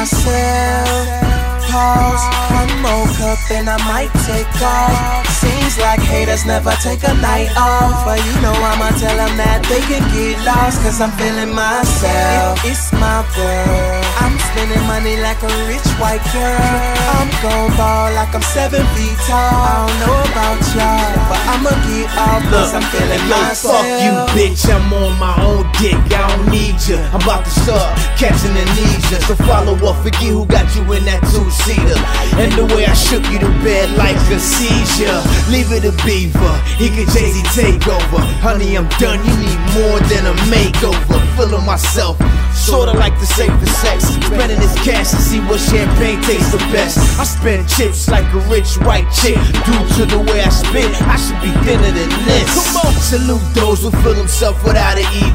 myself. Pause, one more cup and I might take off. Seems like haters never take a night off. But you know I'ma tell them that they can get lost. Cause I'm feeling myself. It's my world. I'm spending money like a rich white girl. I'm gon' ball like I'm seven feet tall. I don't know about y'all, but I'ma get off cause I'm feeling yo, myself. fuck you, bitch. I'm on my own dick. I don't I'm about to start catching amnesia. So follow up, forget who got you in that two seater. And the way I shook you to bed like a seizure. Leave it a beaver. He could Jay Z take over. Honey, I'm done. You need more than a makeover. Feeling myself. Sorta like the safest sex. Spending this cash to see what champagne tastes the best. I spend chips like a rich white chick. Due to the way I spit, I should be thinner than this. Come on, salute those who feel themselves without an E.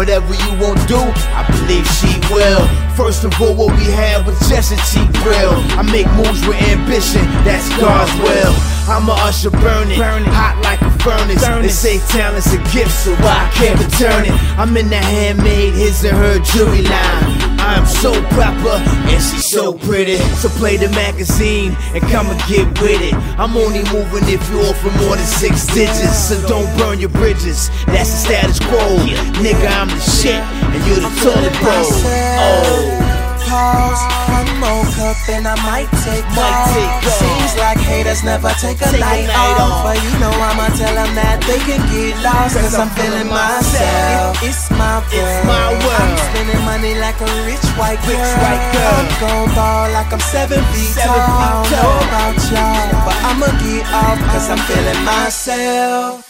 Whatever you won't do, I believe she will. First of all, what we have was just a cheap thrill. I make moves with ambition, that's God's will. I'm a usher burning, hot like a furnace. They say talent's a gift, so I can't return it. I'm in the handmade his and her jewelry line. I'm so proper and she's so pretty. So play the magazine and come and get with it. I'm only moving if you offer more than six digits. So don't burn your bridges. That's the status quo. Nigga, I'm the shit and you're the toilet bowl. Oh. Pause, one more cup and I might take Might off. take off. Seems like haters never take a, Take a night, night off. off. But you know I'ma tell them that they can get lost. Cause, I'm feeling myself. It's my world. It's my world. I'm spending money like a rich white girl. Rich white girl. I'm gon' ball like I'm seven feet Seven tall. feet I don't know about y'all, but I'ma get off cause I'm feeling myself.